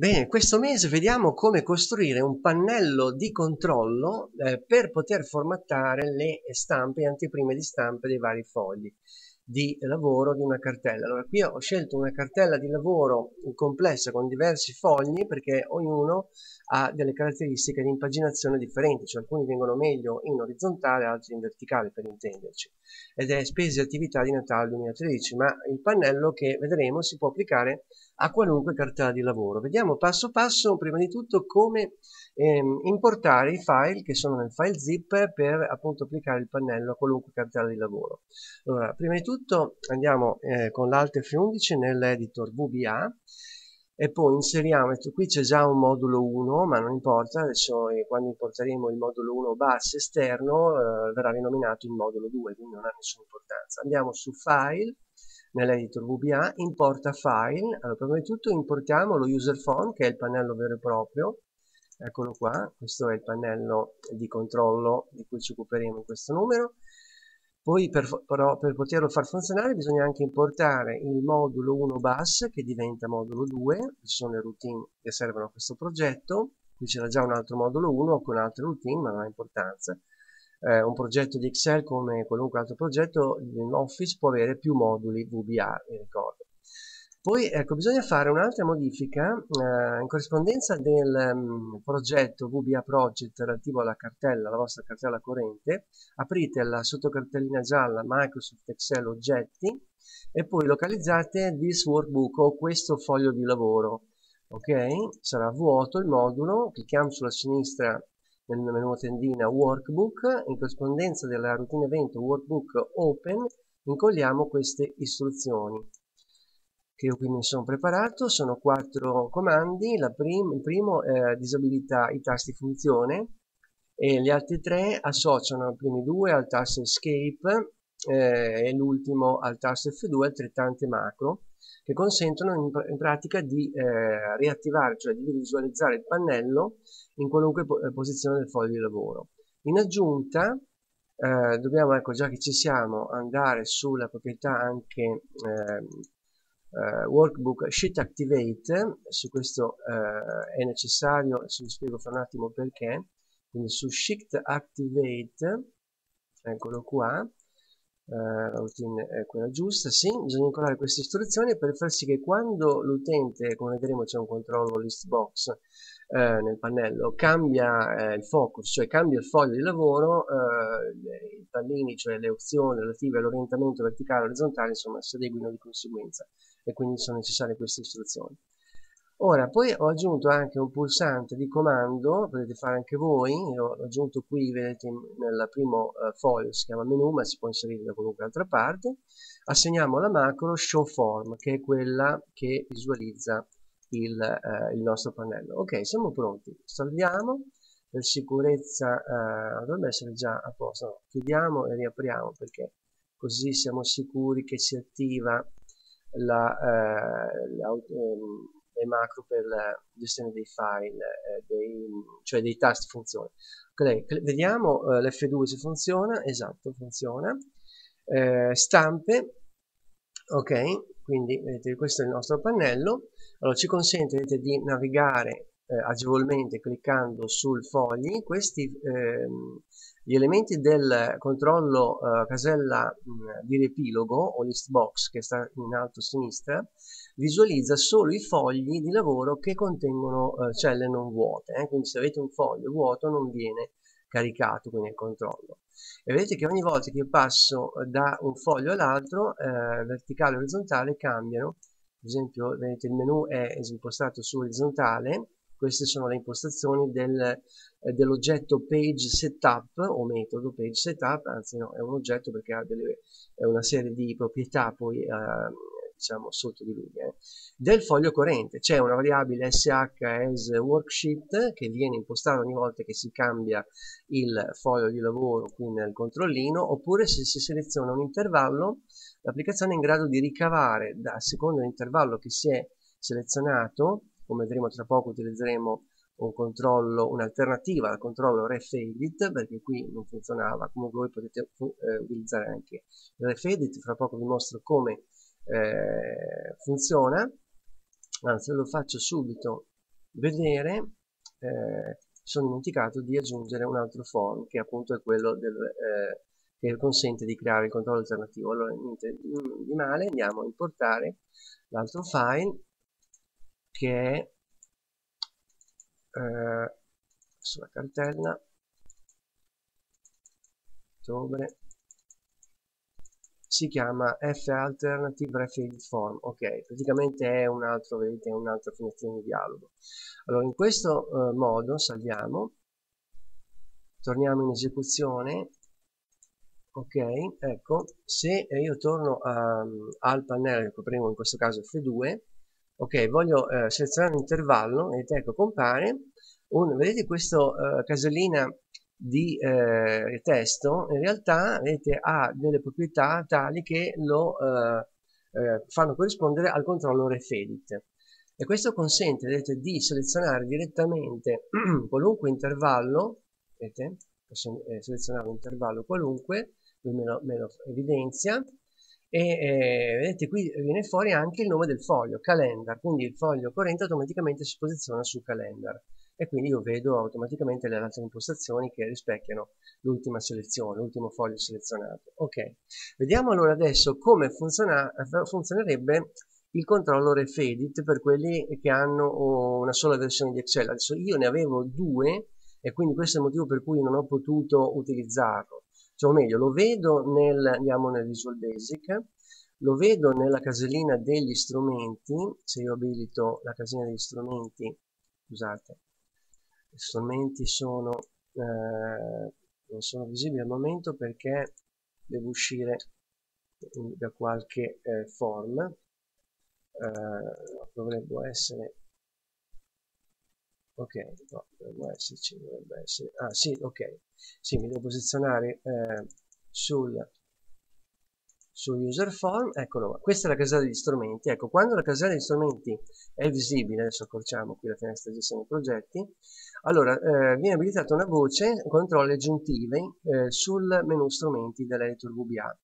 Bene, questo mese vediamo come costruire un pannello di controllo eh, per poter formattare le stampe, e anteprime di stampe dei vari fogli di lavoro di una cartella. Allora qui ho scelto una cartella di lavoro complessa con diversi fogli perché ognuno ha delle caratteristiche di impaginazione differenti, cioè alcuni vengono meglio in orizzontale, altri in verticale per intenderci. Ed è spese e attività di Natale 2013, ma il pannello che vedremo si può applicare a qualunque cartella di lavoro. Vediamo passo passo prima di tutto come ehm, importare i file che sono nel file zip per appunto applicare il pannello a qualunque cartella di lavoro. Allora, prima di tutto andiamo eh, con l'Alt F11 nell'editor VBA e poi inseriamo, qui c'è già un modulo 1 ma non importa, adesso eh, quando importeremo il modulo 1 bus esterno eh, verrà rinominato il modulo 2 quindi non ha nessuna importanza andiamo su file nell'editor VBA, importa file, allora prima di tutto importiamo lo user phone che è il pannello vero e proprio, eccolo qua, questo è il pannello di controllo di cui ci occuperemo in questo numero, poi per, però per poterlo far funzionare bisogna anche importare il modulo 1 bus che diventa modulo 2, ci sono le routine che servono a questo progetto, qui c'era già un altro modulo 1 con altre routine ma non ha importanza, eh, un progetto di Excel come qualunque altro progetto in Office può avere più moduli VBA, vi ricordo. Poi ecco, bisogna fare un'altra modifica eh, in corrispondenza del um, progetto VBA Project relativo alla cartella, la vostra cartella corrente, aprite la sottocartellina gialla Microsoft Excel oggetti e poi localizzate this workbook o questo foglio di lavoro. Ok? Sarà vuoto il modulo, clicchiamo sulla sinistra nel menu tendina workbook, in corrispondenza della routine evento workbook open, incolliamo queste istruzioni che io qui mi sono preparato, sono quattro comandi, prim il primo è disabilità i tasti funzione e gli altri tre associano i primi due al tasto escape eh, e l'ultimo al tasto F2 altrettante macro che consentono in, in pratica di eh, riattivare, cioè di visualizzare il pannello in qualunque eh, posizione del foglio di lavoro. In aggiunta eh, dobbiamo, ecco già che ci siamo, andare sulla proprietà anche ehm, eh, workbook sheet activate, su questo eh, è necessario, adesso vi spiego fra un attimo perché, quindi su sheet activate, eccolo qua, eh, la routine è quella giusta, sì, bisogna incollare queste istruzioni per far sì che quando l'utente, come vedremo c'è un controllo list box eh, nel pannello, cambia eh, il focus, cioè cambia il foglio di lavoro, eh, i pallini, cioè le opzioni relative all'orientamento verticale e orizzontale, insomma, si adeguino di conseguenza e quindi sono necessarie queste istruzioni. Ora, poi ho aggiunto anche un pulsante di comando, potete fare anche voi, l'ho aggiunto qui, vedete nel primo uh, foglio, si chiama menu, ma si può inserire da qualunque altra parte. Assegniamo la macro show form, che è quella che visualizza il, uh, il nostro pannello. Ok, siamo pronti, salviamo, per sicurezza uh, dovrebbe essere già a posto, no, chiudiamo e riapriamo perché così siamo sicuri che si attiva la, la um, le macro per la gestione dei file, eh, dei, cioè dei tasti funzione. Okay, vediamo eh, l'F2 se funziona, esatto, funziona. Eh, stampe, ok, quindi vedete questo è il nostro pannello, allora ci consente di navigare eh, agevolmente cliccando sul fogli, questi ehm, gli elementi del controllo eh, casella mh, di riepilogo o list box che sta in alto a sinistra visualizza solo i fogli di lavoro che contengono eh, celle non vuote, eh? quindi se avete un foglio vuoto non viene caricato quindi il controllo. E vedete che ogni volta che io passo da un foglio all'altro, eh, verticale e orizzontale cambiano, ad esempio vedete il menu è impostato su orizzontale, queste sono le impostazioni del, eh, dell'oggetto page setup o metodo page setup, anzi no, è un oggetto perché ha delle, una serie di proprietà poi eh, diciamo sotto di lui eh. del foglio corrente. C'è una variabile sh as worksheet che viene impostata ogni volta che si cambia il foglio di lavoro qui nel controllino oppure se si seleziona un intervallo l'applicazione è in grado di ricavare da, a seconda dell'intervallo che si è selezionato come vedremo tra poco utilizzeremo un controllo, un'alternativa al controllo refedit perché qui non funzionava, comunque voi potete eh, utilizzare anche refedit, fra poco vi mostro come eh, funziona, anzi lo faccio subito vedere eh, sono dimenticato di aggiungere un altro form che appunto è quello del, eh, che consente di creare il controllo alternativo. Allora niente di male andiamo a importare l'altro file che è eh, sulla cartella ottobre. Si chiama F alternative refedit form ok praticamente è un altro vedete un'altra finestra di dialogo. Allora in questo uh, modo salviamo torniamo in esecuzione ok ecco se io torno a, al pannello che premo in questo caso F2 ok voglio eh, selezionare un intervallo vedete ecco compare un, vedete questa uh, casellina di eh, testo? In realtà vedete, ha delle proprietà tali che lo eh, eh, fanno corrispondere al controllo refedit e questo consente vedete, di selezionare direttamente qualunque intervallo vedete, posso eh, selezionare un intervallo qualunque lui me lo, me evidenzia e eh, vedete qui viene fuori anche il nome del foglio calendar quindi il foglio corrente automaticamente si posiziona su calendar e quindi io vedo automaticamente le altre impostazioni che rispecchiano l'ultima selezione, l'ultimo foglio selezionato. Ok, vediamo allora adesso come funziona, funzionerebbe il controllo refedit per quelli che hanno una sola versione di Excel. Adesso io ne avevo due e quindi questo è il motivo per cui non ho potuto utilizzarlo. Cioè, o meglio, lo vedo nel, andiamo nel Visual Basic, lo vedo nella casellina degli strumenti, se io abilito la casellina degli strumenti, scusate, strumenti sono, eh, non sono visibili al momento perché devo uscire da qualche eh, form eh, dovrebbe essere ok no dovrebbe esserci dovrebbe essere. Ah sì ok. Sì mi devo posizionare eh, sul su user form, eccolo questa è la casella degli strumenti, ecco, quando la casella degli strumenti è visibile, adesso accorciamo qui la finestra gestione progetti, allora eh, viene abilitata una voce controlli aggiuntivi eh, sul menu strumenti dell'editor VBA.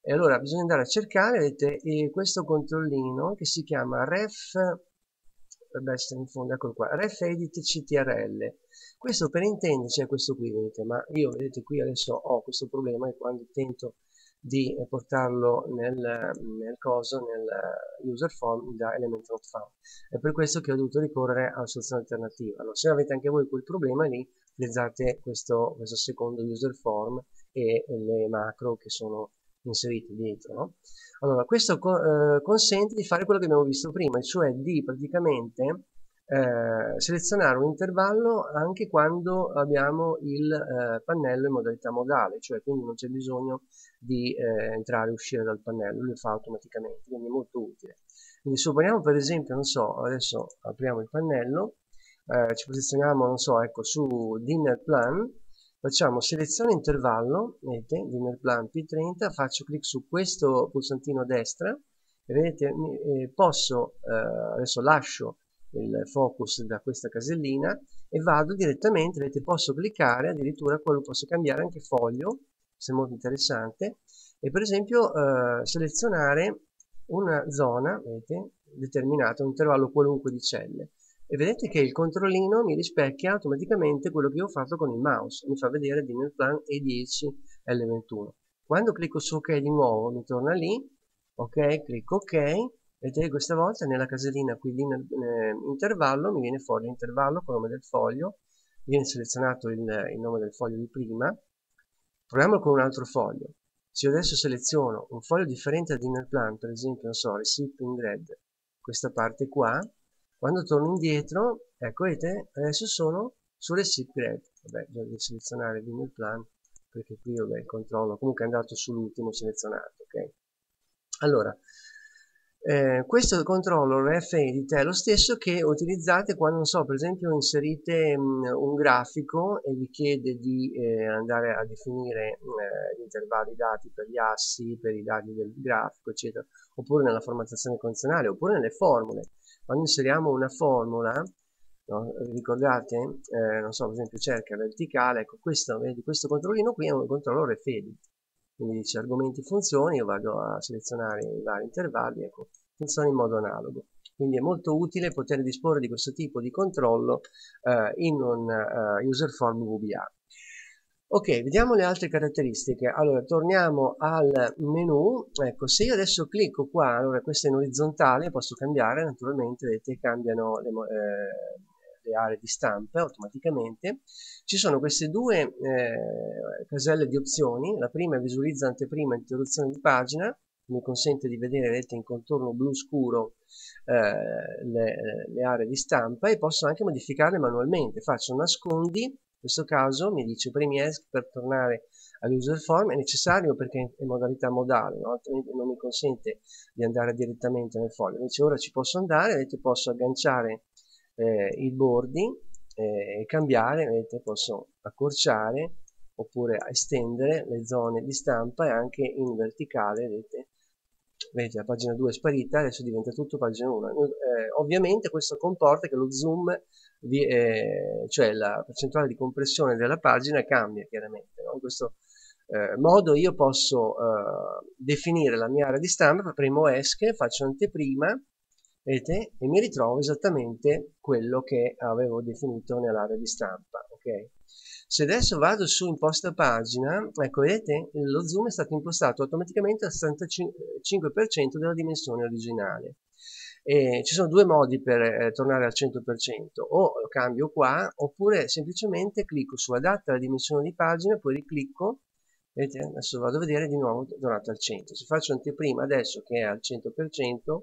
E allora bisogna andare a cercare, vedete, eh, questo controllino che si chiama ref, dovrebbe essere in fondo, eccolo qua, ref edit ctrl. Questo per intenderci è questo qui, vedete, ma io vedete qui adesso ho questo problema e quando tento di portarlo nel, nel coso, nel user form da element not found. È per questo che ho dovuto ricorrere a una soluzione alternativa. Allora, se avete anche voi quel problema lì, utilizzate questo, questo secondo user form e le macro che sono inserite dietro. No? Allora, questo co eh, consente di fare quello che abbiamo visto prima, cioè di praticamente eh, selezionare un intervallo anche quando abbiamo il eh, pannello in modalità modale, cioè quindi non c'è bisogno di eh, entrare e uscire dal pannello, lo fa automaticamente, quindi è molto utile. Quindi supponiamo per esempio, non so, adesso apriamo il pannello, eh, ci posizioniamo, non so, ecco, su dinner plan, facciamo selezione intervallo, vedete, dinner plan P30, faccio clic su questo pulsantino a destra, e vedete, posso, eh, adesso lascio il focus da questa casellina e vado direttamente, vedete, posso cliccare addirittura quello posso cambiare anche foglio, questo è molto interessante, e per esempio eh, selezionare una zona, vedete, determinata, un intervallo qualunque di celle, e vedete che il controllino mi rispecchia automaticamente quello che ho fatto con il mouse, mi fa vedere dinner plan E10 L21. Quando clicco su ok di nuovo mi torna lì, ok, clicco ok, vedete questa volta nella casellina qui l'intervallo mi viene fuori l'intervallo con il nome del foglio viene selezionato il, il, nome del foglio di prima proviamo con un altro foglio se io adesso seleziono un foglio differente da dinner plan per esempio non so receipt in red questa parte qua quando torno indietro ecco vedete adesso sono su receipt grid vabbè devo selezionare dinner plan perché qui vabbè, il controllo comunque è andato sull'ultimo selezionato ok? Allora eh, questo controllo fedit è lo stesso che utilizzate quando, non so, per esempio inserite mh, mm, un grafico e vi chiede di eh, andare a definire eh, gli intervalli dati per gli assi, per i dati del grafico, eccetera, oppure nella formattazione condizionale, oppure nelle formule. Quando inseriamo una formula, no, ricordate, eh, non so, per esempio cerca verticale, ecco, questo, vedi, questo controllino qui è un controllo refedit quindi dice argomenti funzioni, io vado a selezionare i vari intervalli, ecco, funziona in modo analogo. quindi è molto utile poter disporre di questo tipo di controllo eh, in un uh, user form VBA. Ok, vediamo le altre caratteristiche. Allora, torniamo al menu. Ecco, se io adesso clicco qua, allora questo è in orizzontale, posso cambiare, naturalmente, vedete, cambiano le, eh, le aree di stampa automaticamente. Ci sono queste due eh, caselle di opzioni. La prima visualizza anteprima interruzione di pagina, mi consente di vedere, vedete, in contorno blu scuro eh, le, le aree di stampa e posso anche modificarle manualmente. Faccio nascondi questo caso mi dice premi per tornare all'user form è necessario perché è in modalità modale, no? altrimenti non mi consente di andare direttamente nel foglio. Invece ora ci posso andare, vedete, posso agganciare eh, il bordi eh, e cambiare, vedete, posso accorciare oppure estendere le zone di stampa e anche in verticale, vedete, vedete la pagina 2 è sparita, adesso diventa tutto pagina 1. Eh, ovviamente questo comporta che lo zoom di, eh, cioè la percentuale di compressione della pagina cambia chiaramente. No? In questo eh, modo io posso eh, definire la mia area di stampa, premo ESC, faccio anteprima, vedete, e mi ritrovo esattamente quello che avevo definito nell'area di stampa. Okay? Se adesso vado su imposta pagina, ecco vedete, lo zoom è stato impostato automaticamente al 65% della dimensione originale. E ci sono due modi per eh, tornare al 100%, o cambio qua, oppure semplicemente clicco su adatta la dimensione di pagina, poi riclicco, vedete, adesso vado a vedere di nuovo tornato al 100. Se faccio anteprima adesso che è al 100%,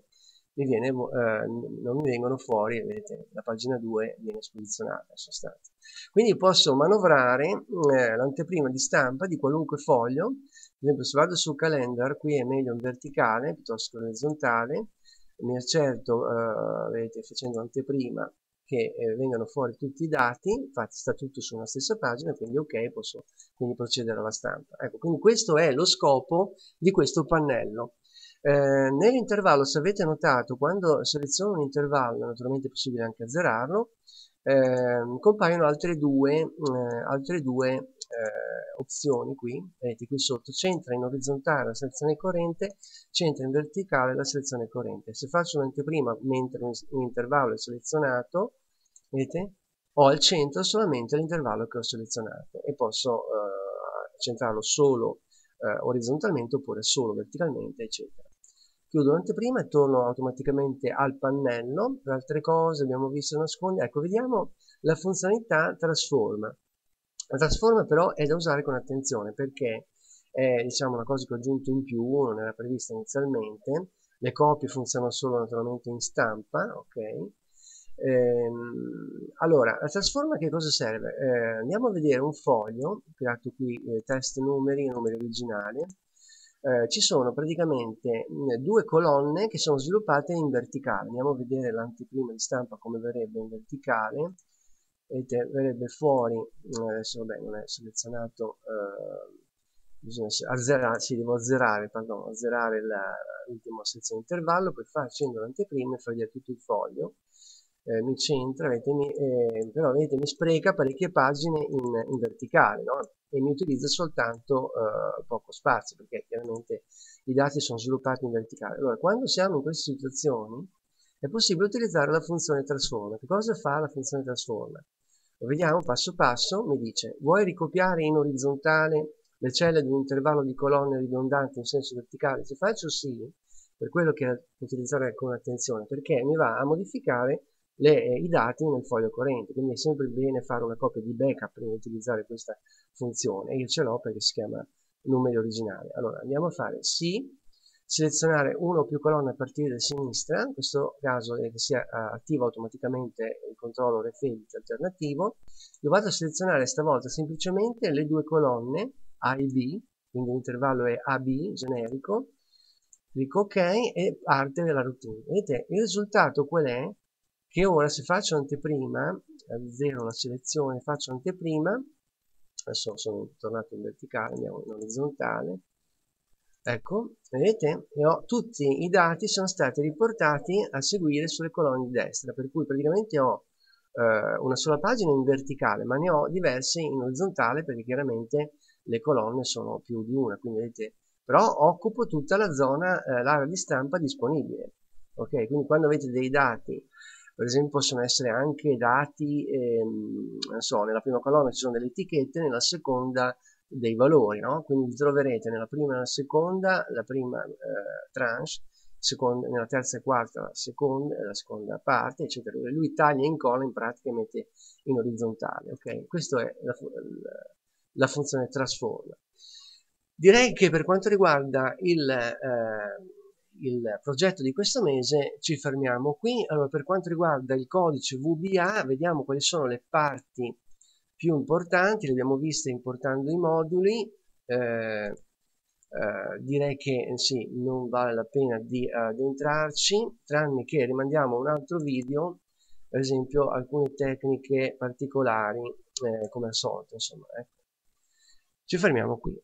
mi viene, eh, non mi vengono fuori, vedete, la pagina 2 viene posizionata in sostanza. Quindi posso manovrare eh, l'anteprima di stampa di qualunque foglio, ad esempio se vado sul calendar, qui è meglio in verticale piuttosto che orizzontale, mi accerto, eh, vedete, facendo anteprima, che eh, vengano fuori tutti i dati, infatti sta tutto su una stessa pagina, quindi ok, posso quindi procedere alla stampa. Ecco, quindi questo è lo scopo di questo pannello. Eh, nell'intervallo, se avete notato, quando seleziono un intervallo, naturalmente è possibile anche azzerarlo, eh, compaiono altre due, eh, altre due eh, opzioni qui, vedete qui sotto, centra in orizzontale la selezione corrente, centra in verticale la selezione corrente. Se faccio un'anteprima mentre un intervallo è selezionato, vedete, ho al centro solamente l'intervallo che ho selezionato e posso eh, centrarlo solo orizzontalmente oppure solo verticalmente, eccetera chiudo l'anteprima e torno automaticamente al pannello per altre cose abbiamo visto nascondere ecco vediamo la funzionalità trasforma. La trasforma però è da usare con attenzione perché è diciamo una cosa che ho aggiunto in più non era prevista inizialmente. Le copie funzionano solo naturalmente in stampa ok? Ehm, allora la trasforma che cosa serve? Eh, andiamo a vedere un foglio creato qui eh, test numeri numeri originali eh, ci sono praticamente due colonne che sono sviluppate in verticale. Andiamo a vedere l'anteprima di stampa come verrebbe in verticale. Vedete, verrebbe fuori, adesso vabbè non è selezionato, eh, bisogna azzerare, sì, devo azzerare, pardon, azzerare l'ultima sezione intervallo, poi facendo l'anteprima e far via tutto il foglio. Eh, mi centra, vedete, mi, eh, però vedete, mi spreca parecchie pagine in, in verticale, no? E mi utilizza soltanto eh, poco spazio perché chiaramente i dati sono sviluppati in verticale. Allora, quando siamo in queste situazioni è possibile utilizzare la funzione trasforma. Che cosa fa la funzione trasforma? Lo vediamo passo passo, mi dice vuoi ricopiare in orizzontale le celle di un intervallo di colonne ridondanti in senso verticale? Se faccio sì, per quello che utilizzare con attenzione, perché mi va a modificare le, eh, i dati nel foglio corrente, quindi è sempre bene fare una copia di backup prima di utilizzare questa funzione, io ce l'ho perché si chiama numeri originali. Allora andiamo a fare sì, selezionare una o più colonne a partire da sinistra, in questo caso è che si attiva automaticamente il controllo refedit alternativo, io vado a selezionare stavolta semplicemente le due colonne A e B, quindi l'intervallo è AB generico, clicco ok e parte della routine. Vedete, il risultato qual è? Che ora se faccio anteprima, zero la selezione, faccio anteprima, adesso sono tornato in verticale, andiamo in orizzontale, ecco, vedete, ho, tutti i dati sono stati riportati a seguire sulle colonne di destra, per cui praticamente ho eh, una sola pagina in verticale, ma ne ho diverse in orizzontale perché chiaramente le colonne sono più di una, quindi vedete, però occupo tutta la zona, eh, l'area di stampa disponibile ok? Quindi quando avete dei dati, per esempio possono essere anche dati, ehm, non so, nella prima colonna ci sono delle etichette, nella seconda dei valori, no? Quindi troverete nella prima e nella seconda, la prima eh, tranche, seconda, nella terza e quarta la seconda, la seconda parte, eccetera. Lui taglia e incolla in pratica e mette in orizzontale, ok? Questa è la, la, funzione trasforma. Direi che per quanto riguarda il, eh, il progetto di questo mese ci fermiamo qui. Allora, per quanto riguarda il codice VBA, vediamo quali sono le parti più importanti, le abbiamo viste importando i moduli. Eh, eh, direi che sì, non vale la pena di addentrarci, tranne che rimandiamo un altro video, per esempio alcune tecniche particolari, eh, come al solito, insomma. Ecco. Ci fermiamo qui.